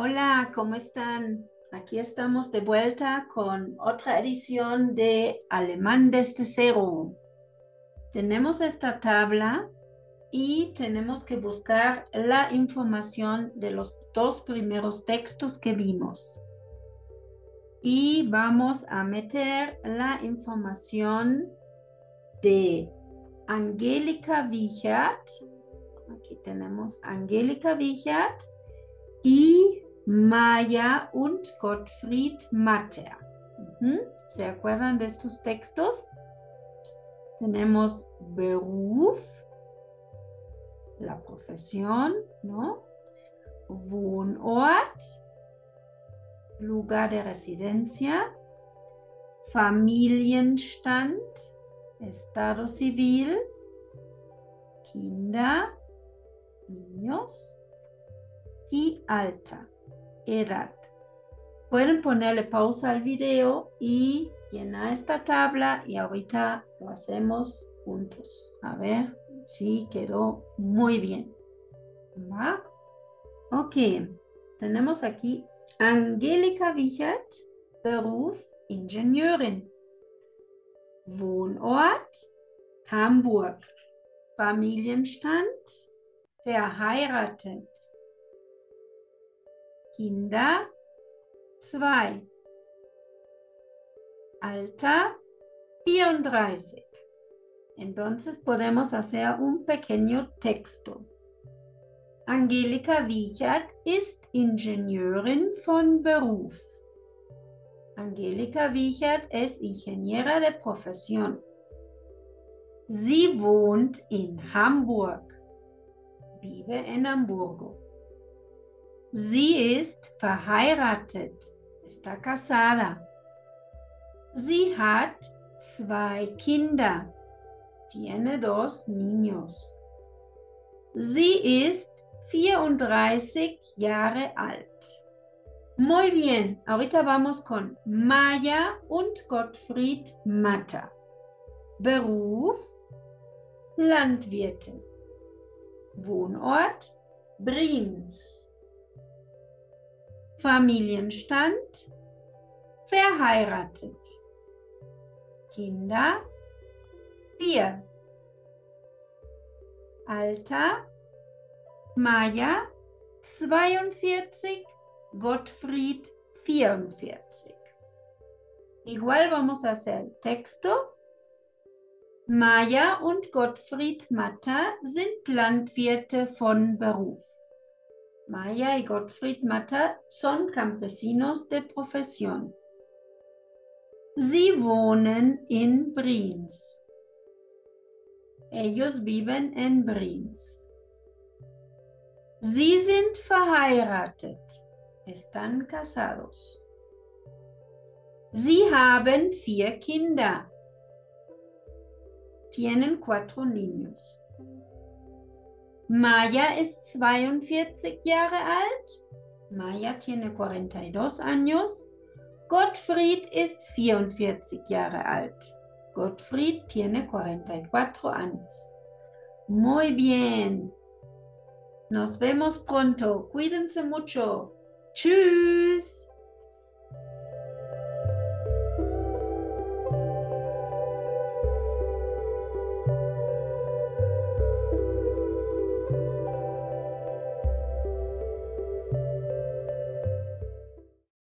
Hola, ¿cómo están? Aquí estamos de vuelta con otra edición de Alemán desde cero. Tenemos esta tabla y tenemos que buscar la información de los dos primeros textos que vimos. Y vamos a meter la información de Angelica Wichert. Aquí tenemos Angelica Wichert y Maya und Gottfried Matter. ¿Se acuerdan de estos textos? Tenemos Beruf, la profesión, ¿no? Wohnort, lugar de residencia, Familienstand, estado civil, Kinder, niños y alta edad. Pueden ponerle pausa al video y llenar esta tabla y ahorita lo hacemos juntos. A ver si quedó muy bien. ¿Va? Ok, tenemos aquí Angelika Wichert, Beruf Ingenieurin. Wohnort Hamburg. Familienstand verheiratet. Kinder 2. Alter 34. Entonces podemos hacer un pequeño texto. Angelika Wiechert ist Ingenieurin von Beruf. Angelika Wiechert es Ingeniera de profesión. Sie wohnt in Hamburg. Vive en Hamburgo. Sie ist verheiratet, está casada. Sie hat zwei Kinder, tiene dos niños. Sie ist 34 Jahre alt. Muy bien, ahorita vamos con Maya und Gottfried Matter. Beruf Landwirtin. Wohnort Brienz. Familienstand, verheiratet. Kinder, vier. Alter, Maya, 42, Gottfried, 44. Igual vamos a hacer texto. Maya und Gottfried Matter sind Landwirte von Beruf. Maya y Gottfried Matter son campesinos de profesión. Sie wohnen in Brienz. Ellos viven en Brienz. Sie sind verheiratet. Están casados. Sie haben vier Kinder. Tienen cuatro niños. Maya ist 42 Jahre alt. Maya tiene 42 años. Gottfried ist 44 Jahre alt. Gottfried tiene 44 años. Muy bien. Nos vemos pronto. Cuídense mucho. Tschüss.